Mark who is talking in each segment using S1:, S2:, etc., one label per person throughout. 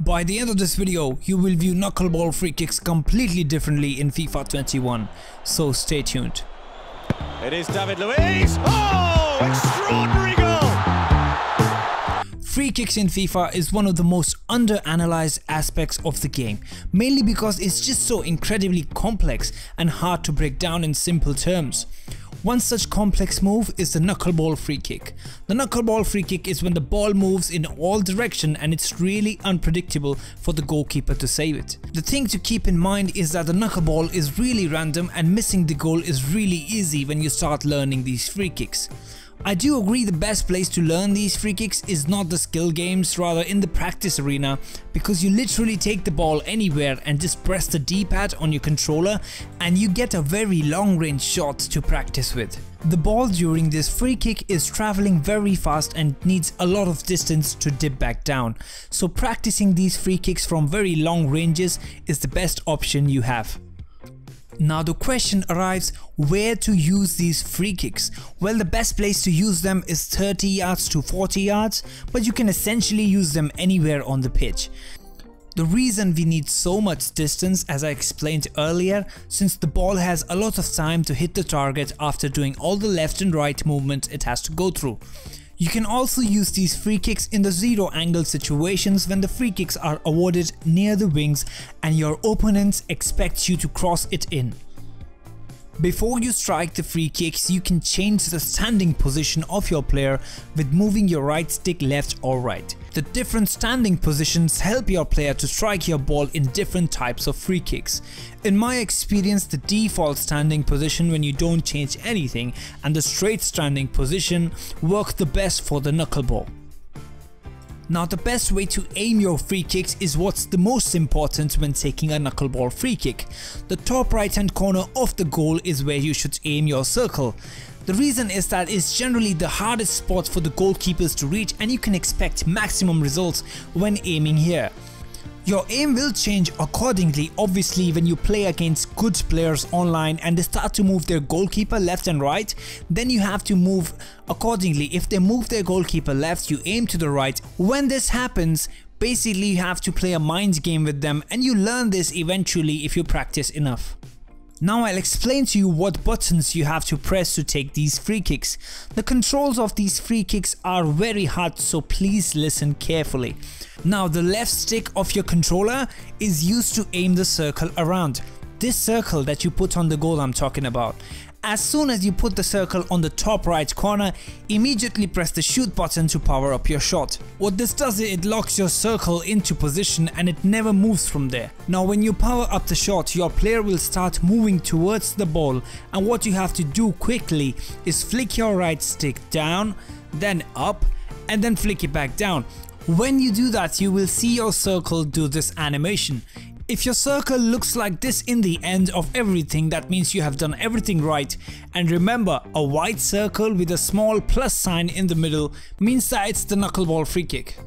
S1: By the end of this video, you will view knuckleball free kicks completely differently in FIFA 21, so stay tuned.
S2: It is David Luiz. Oh, extraordinary goal!
S1: Free kicks in FIFA is one of the most under-analyzed aspects of the game, mainly because it's just so incredibly complex and hard to break down in simple terms. One such complex move is the knuckleball free kick. The knuckleball free kick is when the ball moves in all direction and it's really unpredictable for the goalkeeper to save it. The thing to keep in mind is that the knuckleball is really random and missing the goal is really easy when you start learning these free kicks. I do agree the best place to learn these free kicks is not the skill games rather in the practice arena because you literally take the ball anywhere and just press the d-pad on your controller and you get a very long range shot to practice with. The ball during this free kick is traveling very fast and needs a lot of distance to dip back down, so practicing these free kicks from very long ranges is the best option you have. Now the question arrives where to use these free kicks. Well the best place to use them is 30 yards to 40 yards but you can essentially use them anywhere on the pitch. The reason we need so much distance as I explained earlier since the ball has a lot of time to hit the target after doing all the left and right movements it has to go through. You can also use these free kicks in the zero angle situations when the free kicks are awarded near the wings and your opponent expects you to cross it in. Before you strike the free kicks, you can change the standing position of your player with moving your right stick left or right. The different standing positions help your player to strike your ball in different types of free kicks. In my experience the default standing position when you don't change anything and the straight standing position work the best for the knuckleball. Now the best way to aim your free kicks is what's the most important when taking a knuckleball free kick. The top right hand corner of the goal is where you should aim your circle. The reason is that it's generally the hardest spot for the goalkeepers to reach and you can expect maximum results when aiming here. Your aim will change accordingly obviously when you play against good players online and they start to move their goalkeeper left and right then you have to move accordingly if they move their goalkeeper left you aim to the right when this happens basically you have to play a mind game with them and you learn this eventually if you practice enough. Now I'll explain to you what buttons you have to press to take these free kicks. The controls of these free kicks are very hard so please listen carefully. Now the left stick of your controller is used to aim the circle around. This circle that you put on the goal I'm talking about. As soon as you put the circle on the top right corner, immediately press the shoot button to power up your shot. What this does is it locks your circle into position and it never moves from there. Now when you power up the shot, your player will start moving towards the ball and what you have to do quickly is flick your right stick down, then up and then flick it back down. When you do that you will see your circle do this animation. If your circle looks like this in the end of everything that means you have done everything right and remember a white circle with a small plus sign in the middle means that it's the knuckleball free kick.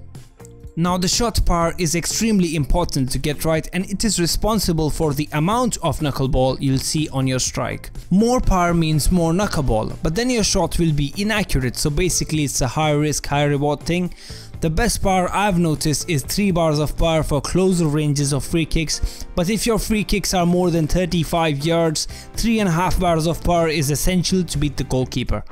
S1: Now the shot power is extremely important to get right and it is responsible for the amount of knuckleball you'll see on your strike. More power means more knuckleball but then your shot will be inaccurate so basically it's a high risk high reward thing the best power I've noticed is 3 bars of power for closer ranges of free kicks but if your free kicks are more than 35 yards, 3.5 bars of power is essential to beat the goalkeeper.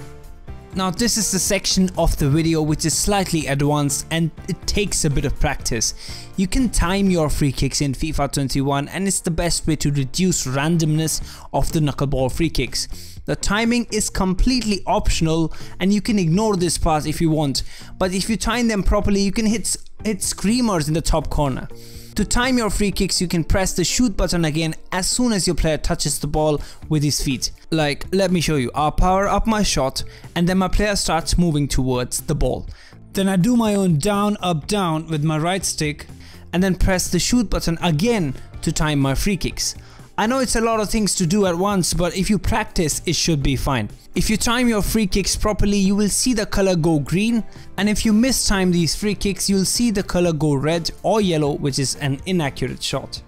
S1: Now this is the section of the video which is slightly advanced and it takes a bit of practice. You can time your free kicks in FIFA 21 and it's the best way to reduce randomness of the knuckleball free kicks. The timing is completely optional and you can ignore this part if you want but if you time them properly you can hit, hit screamers in the top corner. To time your free kicks you can press the shoot button again as soon as your player touches the ball with his feet. Like let me show you, I'll power up my shot and then my player starts moving towards the ball. Then I do my own down up down with my right stick and then press the shoot button again to time my free kicks. I know it's a lot of things to do at once but if you practice it should be fine. If you time your free kicks properly you will see the color go green and if you mistime these free kicks you'll see the color go red or yellow which is an inaccurate shot.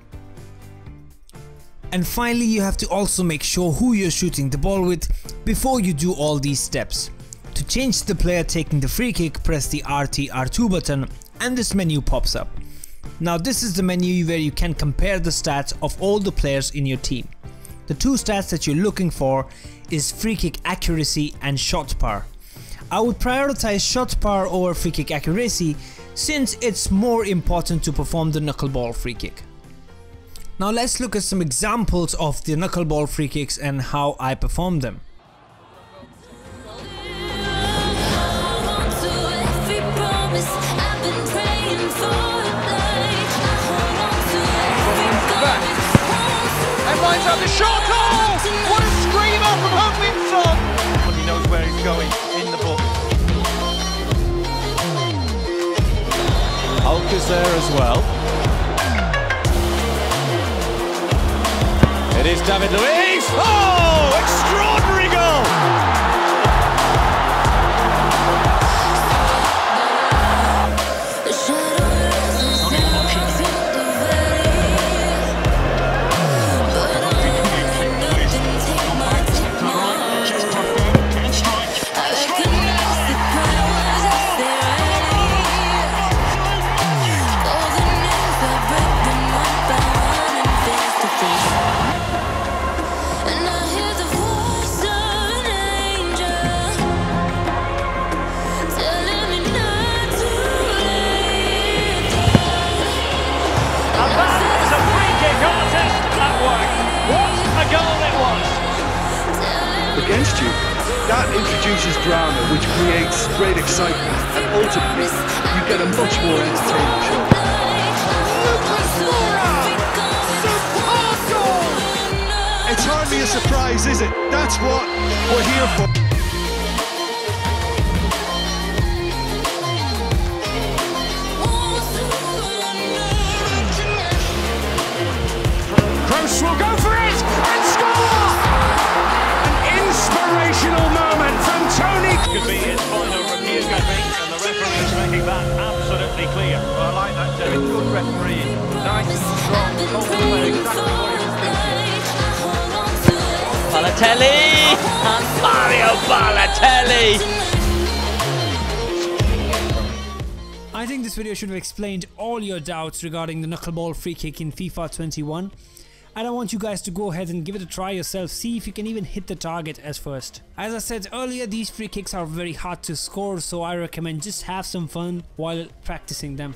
S1: And finally you have to also make sure who you're shooting the ball with before you do all these steps. To change the player taking the free kick press the RT R2 button and this menu pops up. Now this is the menu where you can compare the stats of all the players in your team. The two stats that you're looking for is free kick accuracy and shot power. I would prioritize shot power over free kick accuracy since it's more important to perform the knuckleball free kick. Now let's look at some examples of the knuckleball free kicks and how I perform them.
S2: It is David Luiz. Oh!
S3: Introduces drama, which creates great excitement, and ultimately, you get a much more entertaining show. It's hardly a surprise, is it? That's what we're here for.
S2: Will go be his final review, Gabby, and the referee is making that absolutely clear. I like that, Terry. Good referee. Nice and strong. Told the player exactly what he was thinking.
S4: Balotelli and Mario Balotelli.
S1: I think this video should have explained all your doubts regarding the knuckleball free kick in FIFA 21 and I want you guys to go ahead and give it a try yourself, see if you can even hit the target as first. As I said earlier, these free kicks are very hard to score so I recommend just have some fun while practicing them.